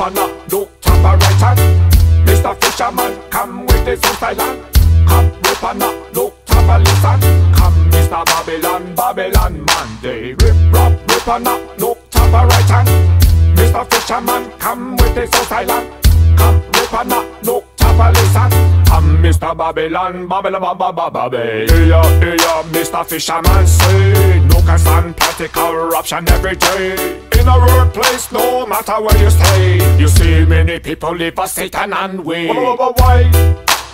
spanner, no chopper right hand. Mr. Fisherman, come with his Come, style and hop rip and no left hand, Come, Mr. Babylon, Babylon man, they rip rap rip and no chopper right hand. Mr. Fisherman, come with his own style and hop rip and no chopper listen. Come, Mr. Babylon, Babylon, Babylon, Babylon. Hey, yeah, hey, yeah, Mr. Fisherman, say no can corruption every day. In a workplace, no matter where you stay, you see many people live for Satan and we. way. Why?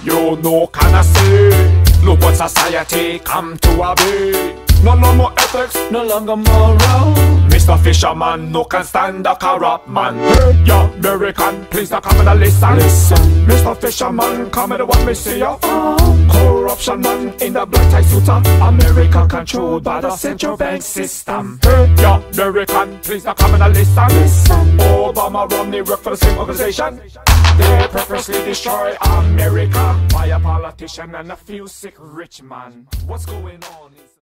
You know, can I say? Look what society come to obey. No, no more ethics, no longer moral. Mr. Fisherman, no can stand a corrupt man. Hey, you American, please not come and listen. listen. Mr. Fisherman, come and want me see ya. Corruption man in the black tie suit. America controlled by the central bank system. Hey, you American, please not come and listen. listen. Obama, Romney work for the same organization. They purposely destroy America by a politician and a few sick rich man. What's going on?